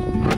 home.